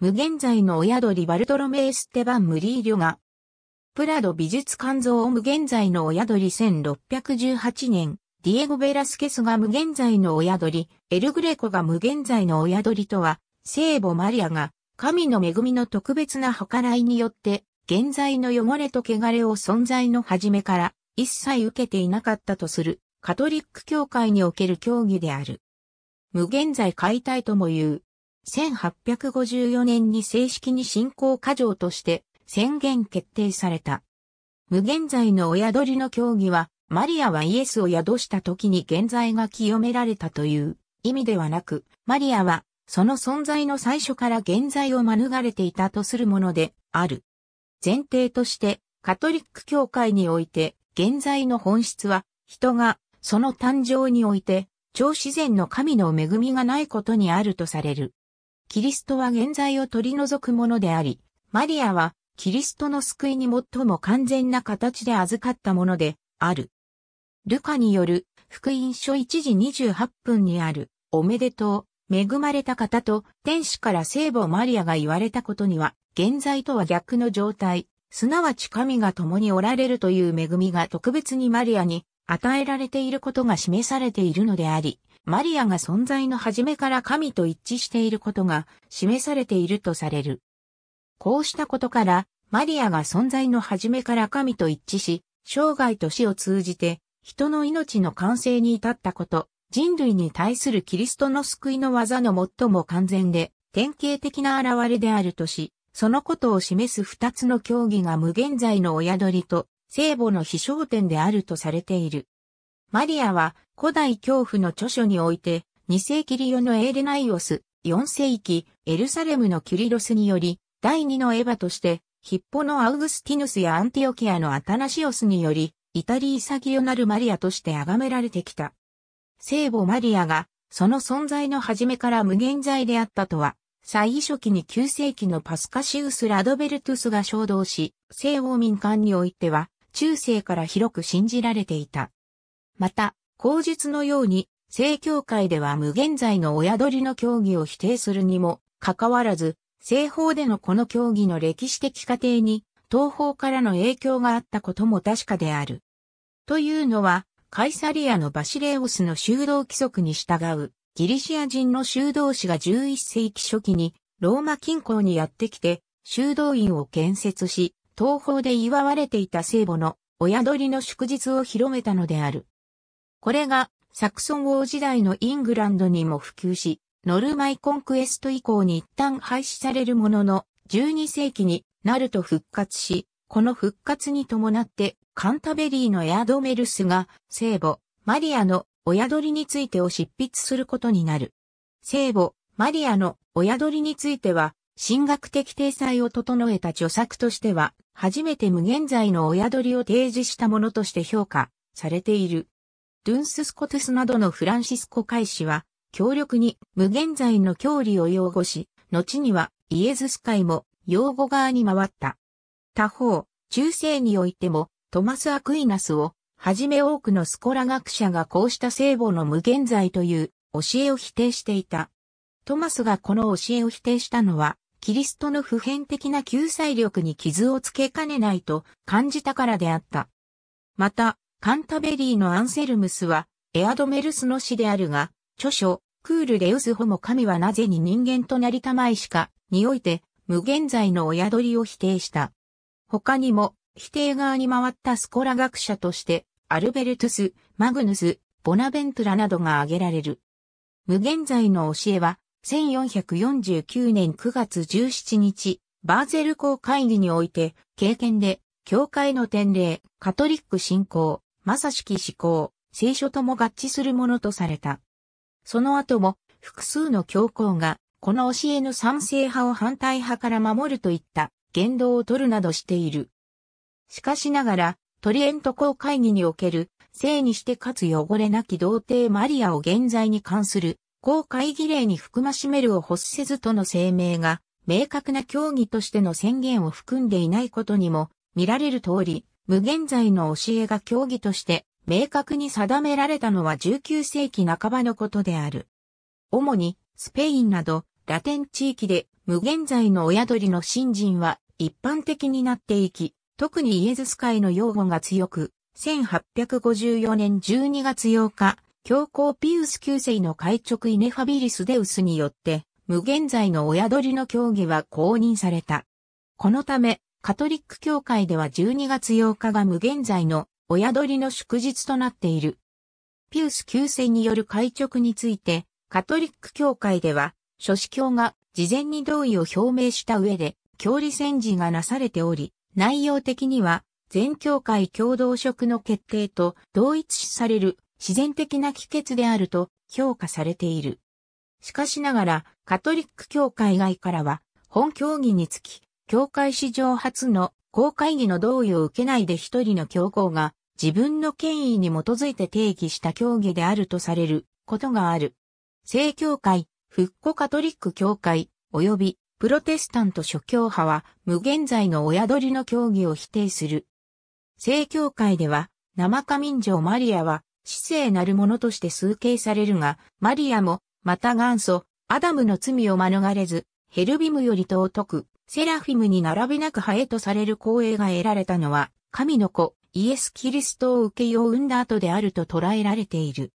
無限在の親鳥バルトロメーステバン・ムリーリョが、プラド美術館像無限在の親鳥1618年、ディエゴ・ベラスケスが無限在の親鳥、エルグレコが無限在の親鳥とは、聖母マリアが神の恵みの特別な計らいによって、現在の汚れと汚れを存在の初めから一切受けていなかったとするカトリック教会における教義である。無限在解体とも言う。1854年に正式に信仰過剰として宣言決定された。無限在の親鳥の教義は、マリアはイエスを宿した時に現在が清められたという意味ではなく、マリアはその存在の最初から現在を免れていたとするものである。前提として、カトリック教会において、現在の本質は、人がその誕生において、超自然の神の恵みがないことにあるとされる。キリストは現在を取り除くものであり、マリアはキリストの救いに最も完全な形で預かったものである。ルカによる福音書1時28分にあるおめでとう、恵まれた方と天使から聖母マリアが言われたことには、現在とは逆の状態、すなわち神が共におられるという恵みが特別にマリアに与えられていることが示されているのであり、マリアが存在の初めから神と一致していることが示されているとされる。こうしたことから、マリアが存在の初めから神と一致し、生涯と死を通じて、人の命の完成に至ったこと、人類に対するキリストの救いの技の最も完全で、典型的な現れであるとし、そのことを示す二つの競技が無限在の親鳥と聖母の飛翔点であるとされている。マリアは古代恐怖の著書において、2世紀リオのエーレナイオス、4世紀エルサレムのキュリロスにより、第二のエヴァとして、ヒッポのアウグスティヌスやアンティオキアのアタナシオスにより、イタリーサギオナルマリアとして崇められてきた。聖母マリアが、その存在の初めから無限在であったとは、最初期に9世紀のパスカシウス・ラドベルトゥスが衝動し、西欧民間においては、中世から広く信じられていた。また、口述のように、聖教会では無限在の親鳥の教義を否定するにも、かかわらず、西方でのこの競技の歴史的過程に東方からの影響があったことも確かである。というのは、カイサリアのバシレオスの修道規則に従うギリシア人の修道士が11世紀初期にローマ近郊にやってきて修道院を建設し、東方で祝われていた聖母のお宿りの祝日を広めたのである。これがサクソン王時代のイングランドにも普及し、ノルマン・コンクエスト以降に一旦廃止されるものの、12世紀になると復活し、この復活に伴ってカンタベリーのエアドメルスが聖母、マリアの親鳥についてを執筆することになる。聖母、マリアの親鳥については、神学的体裁を整えた著作としては、初めて無限在の親鳥を提示したものとして評価されている。ドゥンス・スコトスなどのフランシスコ会士は、強力に無限在の教理を擁護し、後にはイエズス会も擁護側に回った。他方、中世においてもトマス・アクイナスをはじめ多くのスコラ学者がこうした聖母の無限在という教えを否定していた。トマスがこの教えを否定したのは、キリストの普遍的な救済力に傷をつけかねないと感じたからであった。また、カンタベリーのアンセルムスは、エアドメルスの死であるが、著書、クールレウスホモ神はなぜに人間となりたまいしか、において、無限在の親鳥を否定した。他にも、否定側に回ったスコラ学者として、アルベルトゥス、マグヌス、ボナベントラなどが挙げられる。無限在の教えは、1449年9月17日、バーゼル公会議において、経験で、教会の典礼、カトリック信仰、まさしき思考、聖書とも合致するものとされた。その後も複数の教皇がこの教えの賛成派を反対派から守るといった言動を取るなどしている。しかしながら、トリエント公会議における、聖にしてかつ汚れなき童貞マリアを現在に関する、公会議令に含ましめるを欲せずとの声明が、明確な教義としての宣言を含んでいないことにも、見られる通り、無限在の教えが教義として明確に定められたのは19世紀半ばのことである。主にスペインなどラテン地域で無限在の親鳥の信心は一般的になっていき、特にイエズス会の用語が強く、1854年12月8日、教皇ピウス9世の会直イネファビリスデウスによって、無限在の親鳥の教義は公認された。このため、カトリック教会では12月8日が無限在の親鳥の祝日となっている。ピウス9世による会直について、カトリック教会では、諸司教が事前に同意を表明した上で、教理宣示がなされており、内容的には、全教会共同職の決定と同一視される自然的な帰結であると評価されている。しかしながら、カトリック教会外からは、本教義につき、教会史上初の公会議の同意を受けないで一人の教皇が自分の権威に基づいて定義した教義であるとされることがある。正教会、復古カトリック教会、及びプロテスタント諸教派は無限在の親鳥の教義を否定する。正教会では、生家民女マリアは死生なるものとして崇敬されるが、マリアも、また元祖、アダムの罪を免れず、ヘルビムより尊く、セラフィムに並びなくハエとされる光栄が得られたのは、神の子、イエス・キリストを受けよう生んだ後であると捉えられている。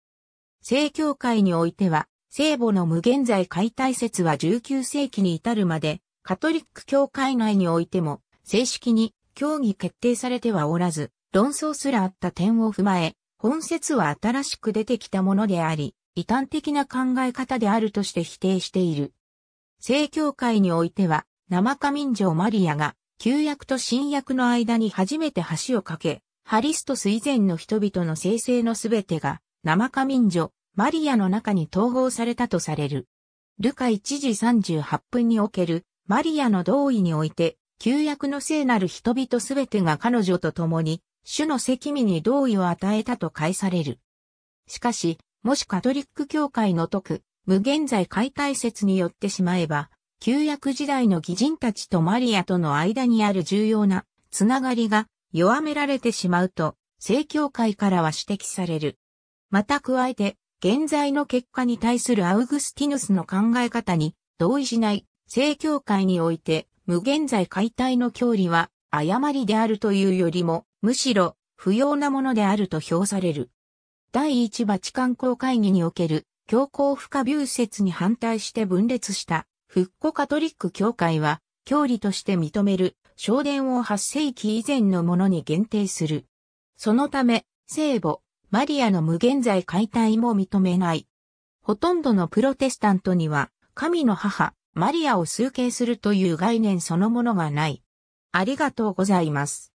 聖教会においては、聖母の無限在解体説は19世紀に至るまで、カトリック教会内においても、正式に協議決定されてはおらず、論争すらあった点を踏まえ、本説は新しく出てきたものであり、異端的な考え方であるとして否定している。聖教会においては、生家民女マリアが、旧約と新約の間に初めて橋を架け、ハリストス以前の人々の生成のすべてが、生家民女、マリアの中に統合されたとされる。ルカ1時38分における、マリアの同意において、旧約の聖なる人々すべてが彼女と共に、主の責任に同意を与えたと返される。しかし、もしカトリック教会の説、無限在解体説によってしまえば、旧約時代の義人たちとマリアとの間にある重要なつながりが弱められてしまうと、正教会からは指摘される。また加えて、現在の結果に対するアウグスティヌスの考え方に同意しない正教会において無限在解体の教理は誤りであるというよりもむしろ不要なものであると評される。第一バチカン公会議における教皇不可病説に反対して分裂した復古カトリック教会は教理として認める小伝を8世紀以前のものに限定する。そのため、聖母、マリアの無限在解体も認めない。ほとんどのプロテスタントには、神の母、マリアを崇敬するという概念そのものがない。ありがとうございます。